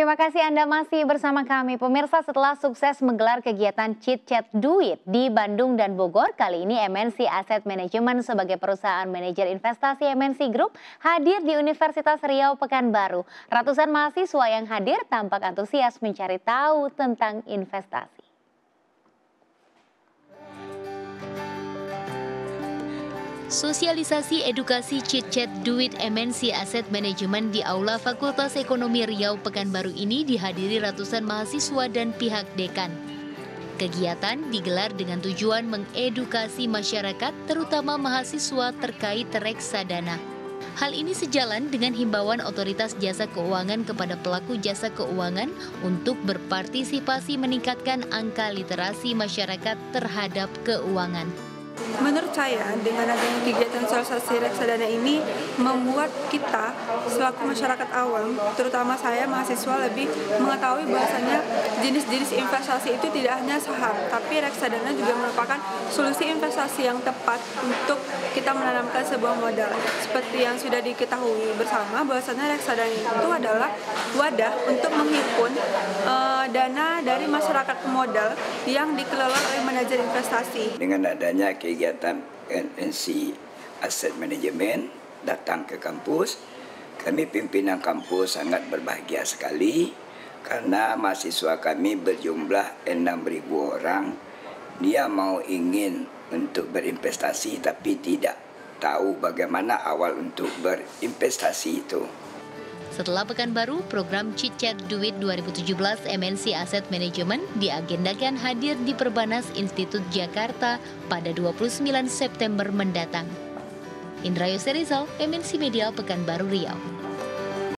Terima kasih Anda masih bersama kami. Pemirsa setelah sukses menggelar kegiatan Chit Chat Duit di Bandung dan Bogor, kali ini MNC Asset Management sebagai perusahaan manajer investasi MNC Group hadir di Universitas Riau Pekanbaru. Ratusan mahasiswa yang hadir tampak antusias mencari tahu tentang investasi. Sosialisasi edukasi Chat Duit MNC Asset Management di Aula Fakultas Ekonomi Riau Pekanbaru ini dihadiri ratusan mahasiswa dan pihak dekan. Kegiatan digelar dengan tujuan mengedukasi masyarakat, terutama mahasiswa terkait reksadana. Hal ini sejalan dengan himbauan otoritas jasa keuangan kepada pelaku jasa keuangan untuk berpartisipasi meningkatkan angka literasi masyarakat terhadap keuangan. Menurut saya, dengan adanya kegiatan sosialisasi reksadana ini membuat kita selaku masyarakat awam, terutama saya mahasiswa lebih mengetahui bahasanya jenis-jenis investasi itu tidak hanya saham, tapi reksadana juga merupakan solusi investasi yang tepat untuk kita menanamkan sebuah modal. Seperti yang sudah diketahui bersama, bahwasanya reksadana itu adalah wadah untuk menghimpun uh, dana dari masyarakat pemodal yang dikelola oleh manajer investasi. Dengan adanya kegiatan NNC Asset Management datang ke kampus, kami pimpinan kampus sangat berbahagia sekali karena mahasiswa kami berjumlah 6.000 orang. Dia mau ingin untuk berinvestasi tapi tidak tahu bagaimana awal untuk berinvestasi itu. Setelah Pekanbaru, program Cicat Duit 2017 MNC Asset Management diagendakan hadir di Perbanas Institut Jakarta pada 29 September mendatang. Indra Yoserizal, MNC Media Pekanbaru Riau.